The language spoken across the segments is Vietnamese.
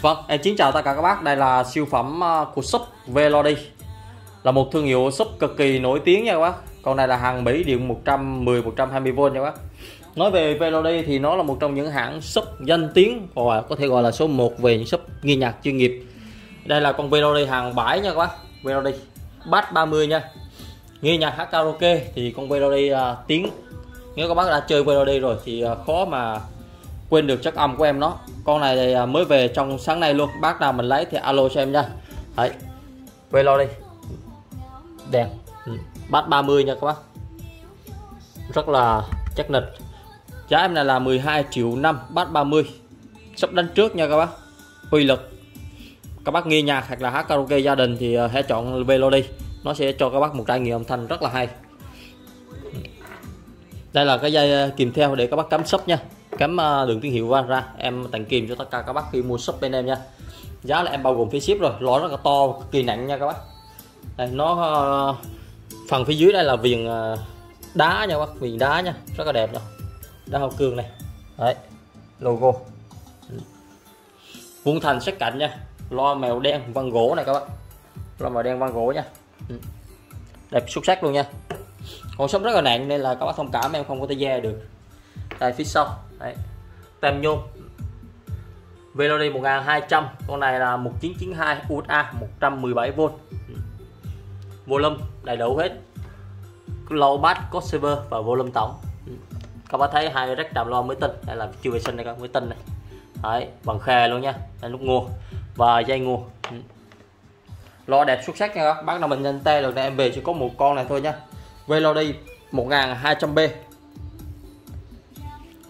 Vâng, em xin chào tất cả các bác. Đây là siêu phẩm à, của shop Velody. Là một thương hiệu shop cực kỳ nổi tiếng nha các bác. Con này là hàng Mỹ điện 110 120V nha các bác. Nói về Velody thì nó là một trong những hãng shop danh tiếng và có thể gọi là số 1 về những shop nghi nhạc chuyên nghiệp. Đây là con Velody hàng bãi nha các bác. Velody Bass 30 nha. Nghe nhạc hát karaoke thì con Velody uh, à, tiếng nếu các bác đã chơi Velody rồi thì uh, khó mà quên được chất âm của em nó con này thì à, mới về trong sáng nay luôn. Bác nào mình lấy thì alo cho em nha. Đấy. Lo đi. Đèn. Ừ. bát 30 nha các bác. Rất là chắc nịch. Giá em này là 12 triệu năm bát 30 sắp đánh trước nha các bác. Uy lực. Các bác nghe nhạc hoặc là hát karaoke gia đình thì à, hãy chọn velo đi. Nó sẽ cho các bác một trải nghiệm âm thanh rất là hay. Ừ. Đây là cái dây à, kìm theo để các bác cắm sấp nha cắm ờ, đường tín hiệu ra, em tặng kìm cho tất cả các bác khi mua shop bên em nha. Giá là em bao gồm phí ship rồi ló rất là to, cực kỳ nặng nha các bác. Đây, nó ờ, phần phía dưới đây là viền ờ, đá nha các bác, viền đá nha, rất là đẹp nha đá hậu cương này. Đấy, logo. Vuông thành sắc cạnh nha, lo mèo đen văn gỗ này các bác. Lo mèo đen văn gỗ nha. Ừ. Đẹp xuất sắc luôn nha. Con shop rất là nặng nên là các bác thông cảm em không có thể da được. Đây, phía sau đấy. Tem nhôm. Velody 1200 con này là 1992 USA 117V volume đầy đủ hết. Low bass có server và volume tổng. Ừ. Các bác thấy hai rắc trạm loa mới tinh. Đây là chưa vệ sinh này các mới tinh này. Đấy, bằng khe luôn nha. Đây, nút nguồn và dây nguồn. Ừ. Lo đẹp xuất sắc nha các bác. Nào mình nhanh tay được em về chỉ có một con này thôi nha. Velody 1200B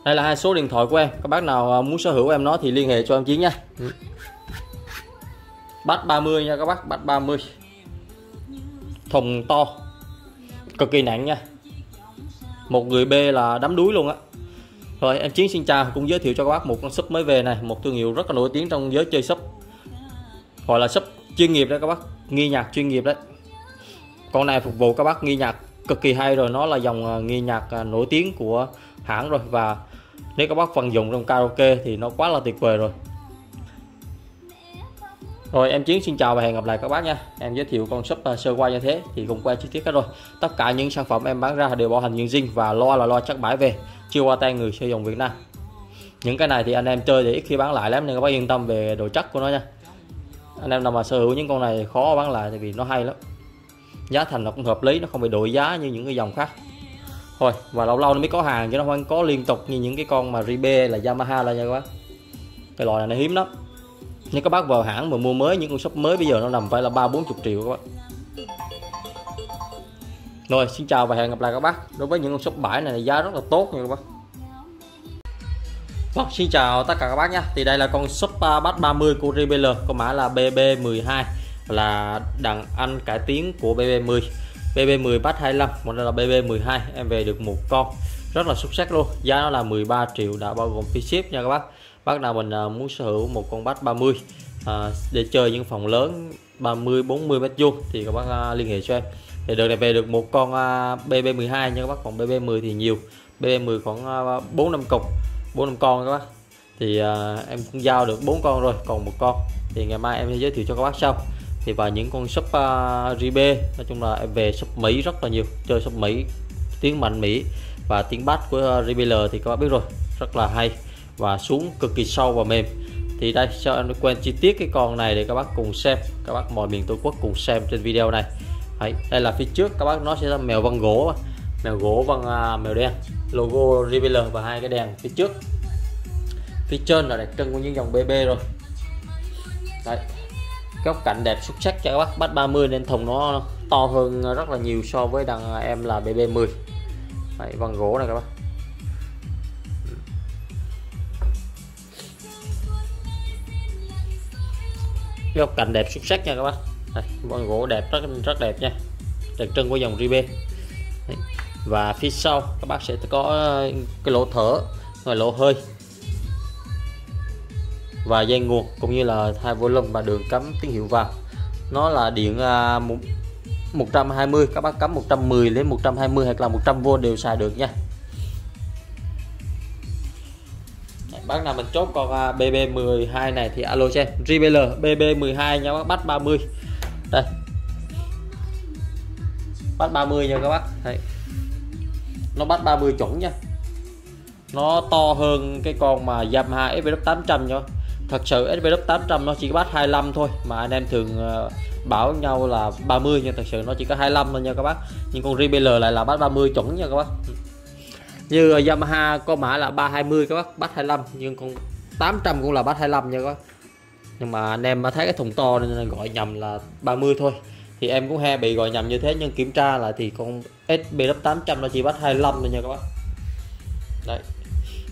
đây là hai số điện thoại của em. Các bác nào à, muốn sở hữu em nó thì liên hệ cho em chiến nha. Bắt 30 nha các bác bắt 30 thùng to. Cực kỳ nặng nha. Một người B là đắm đuối luôn á. Rồi em chiến xin chào cũng giới thiệu cho các bác một con súp mới về này một thương hiệu rất là nổi tiếng trong giới chơi súp gọi là súp chuyên nghiệp đấy các bác nghi nhạc chuyên nghiệp đấy. Con này phục vụ các bác nghi nhạc cực kỳ hay rồi nó là dòng à, nghi nhạc à, nổi tiếng của hãng rồi và nếu các bác phần dùng trong karaoke thì nó quá là tuyệt vời rồi. Rồi, em Chiến xin chào và hẹn gặp lại các bác nha. Em giới thiệu con shop sơ qua như thế Thì cùng quay chi tiết hết rồi. Tất cả những sản phẩm em bán ra đều bảo hành nguyên zin Và loa là loa chắc bãi về, Chưa qua tay người sử dụng Việt Nam. Những cái này thì anh em chơi thì ít khi bán lại lắm Nên các bác yên tâm về độ chắc của nó nha. Anh em nào mà sở hữu những con này khó bán lại Thì vì nó hay lắm. Giá thành nó cũng hợp lý, Nó không bị đổi giá như những cái dòng khác thôi và lâu lâu nó mới có hàng chứ nó không có liên tục như những cái con mà Ribe là Yamaha là nha các bác cái loại này nó hiếm lắm. Nếu các bác vào hãng mà mua mới những con shop mới bây giờ nó nằm phải là ba bốn chục triệu các bác. Rồi xin chào và hẹn gặp lại các bác. Đối với những con shop bãi này giá rất là tốt nha các bác. Vâng, xin chào tất cả các bác nhé thì đây là con shop à, bass 30 của RBL có mã là BB12 là đàn anh cải tiến của BB10 BB10 Bass 25 một là BB12 em về được một con. Rất là xuất sắc luôn. Giá nó là 13 triệu đã bao gồm phí ship nha các bác. Bác nào mình à, muốn sở hữu một con Bass 30 à, để chơi những phòng lớn 30 40 mét vuông thì các bác à, liên hệ cho em. Để đợt này về được một con à, BB12 nha các bác còn BB10 thì nhiều. BB10 khoảng à, 4 năm cục 4 năm con các bác. Thì à, em cũng giao được bốn con rồi còn một con. Thì ngày mai em sẽ giới thiệu cho các bác sau thì và những con shop uh, ribe nói chung là em về shop mỹ rất là nhiều chơi shop mỹ tiếng mạnh mỹ và tiếng bass của à, uh, RBL thì các bác biết rồi rất là hay và xuống cực kỳ sâu và mềm. Thì đây cho em quen chi tiết cái con này để các bác cùng xem các bác mọi miền tổ quốc cùng xem trên video này. Đấy, đây là phía trước các bác nó sẽ là mèo vân gỗ mèo gỗ vân uh, à, mèo đen. Logo RBL và hai cái đèn phía trước. Phía trên là đặc trưng của những dòng BB rồi. Đấy, góc cạnh đẹp xuất sắc cho các bác. Bắt 30 nên thùng nó to hơn rất là nhiều so với đằng em là BB10 Đấy, bằng gỗ này các bác. Góc cạnh đẹp xuất sắc nha các bác. Đây, bằng gỗ đẹp rất rất đẹp nha. Đặc trưng của dòng Ribe. Và phía sau các bác sẽ có cái lỗ thở rồi lỗ hơi và dây nguồn cũng như là hai vô lông và đường cắm tín hiệu vào nó là điện à, uh, 120 các bác cắm 110 đến 120 hoặc là 100V đều xài được nha. Bác nào mình chốt con à, BB12 này thì alo cho em JBL BB12 nha bác bắt 30 đây. Bắt 30 nha các bác. Đấy. nó bắt 30 chuẩn nha. Nó to hơn cái con mà Yamaha FW800 nha thật sự SVW 800 nó chỉ bắt 25 thôi, mà anh em thường ờ, bảo nhau là 30 nhưng thật sự nó chỉ có 25 thôi nha các bác. Nhưng con RBL lại là bắt 30 chuẩn nha các bác. Như ờ, Yamaha có mã là 320 các bác, bắt 25 nhưng con 800 cũng là bắt 25 nha các bác. Nhưng mà anh em thấy cái thùng to nên gọi nhầm là 30 thôi. Thì em cũng hay bị gọi nhầm như thế, nhưng kiểm tra lại thì con SB800 nó chỉ bắt 25 thôi nha các bác. Đấy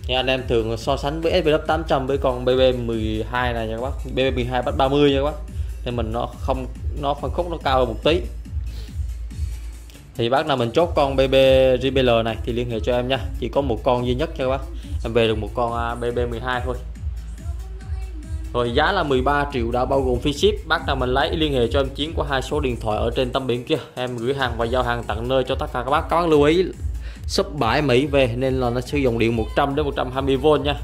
thì anh em thường so sánh với SBW 800 với con BB12 này nha các bác. BB12 bắt 30 nha các bác. Nên mình nó không, nó phân khúc nó cao hơn một tí. Thì bác nào mình chốt con BB JBL này thì liên hệ cho em nha. Chỉ có một con duy nhất cho các bác. Em về được một con à, BB12 thôi. Rồi giá là 13 triệu đã bao gồm phí ship. Bác nào mình lấy liên hệ cho em chiến qua hai số điện thoại ở trên tấm biển kia. Em gửi hàng và giao hàng tận nơi cho tất cả các bác. Các bác lưu ý sub bãi Mỹ về nên là nó sử dụng điện 100 đến 120V nha.